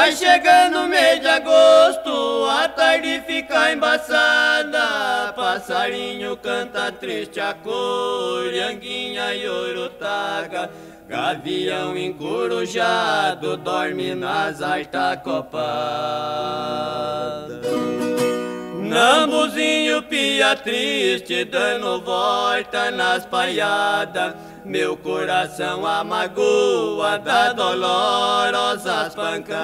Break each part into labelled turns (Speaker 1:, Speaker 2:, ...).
Speaker 1: Vai chegando o mês de agosto, a tarde fica embaçada. Passarinho canta triste a cor, anguinha e orotaga. Gavião encorujado dorme nas altas copadas. Nambuzinho pia triste, dando volta nas palhadas. Meu coração amagoa da dolorosas pancadas.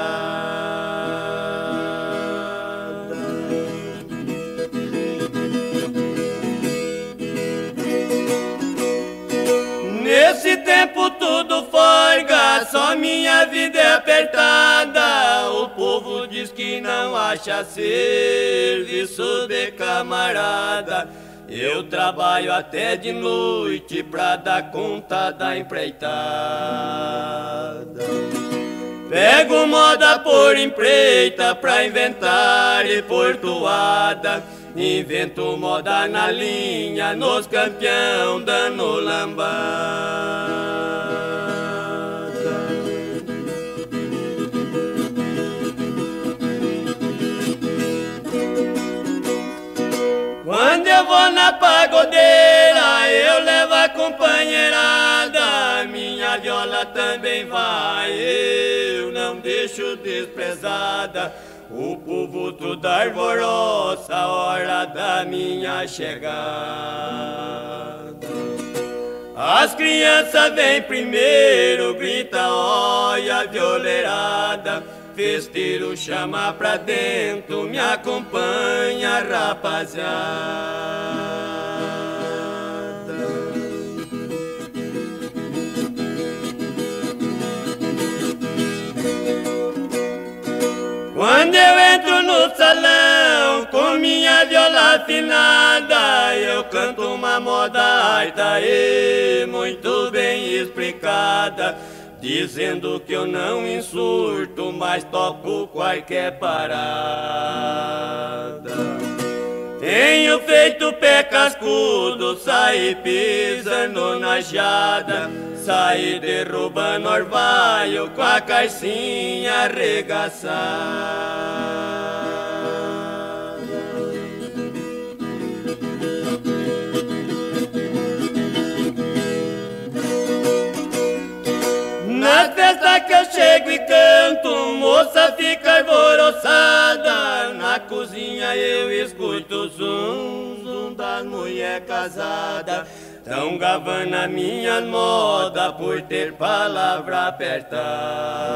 Speaker 1: Nesse tempo tudo folga, só minha vida é apertada. Acha serviço de camarada. Eu trabalho até de noite pra dar conta da empreitada. Pego moda por empreita pra inventar e portuada. Invento moda na linha, nos campeão dando lambada. Viola também vai, eu não deixo desprezada. O povo tudo arvorosa a hora da minha chegada. As crianças vêm primeiro, grita, olha violeirada. Festeiro chama pra dentro, me acompanha, rapaziada. Salão com minha viola afinada, eu canto uma moda alta e muito bem explicada, dizendo que eu não insurto, mas toco qualquer parada. Tenho feito pé cascudo, saí pisando na jada. Saí derrubando orvalho com a caixinha arregaçada. Que eu chego e canto, moça fica alvoroçada. Na cozinha eu escuto o zum, zum das mulher casada. Tão gavando a minha moda por ter palavra apertada.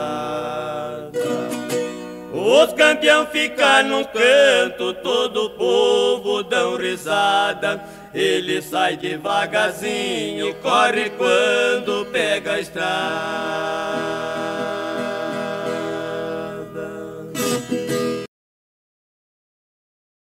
Speaker 1: Os campeão ficam no canto, todo o povo dão risada. Ele sai devagarzinho, corre quando pega a estrada.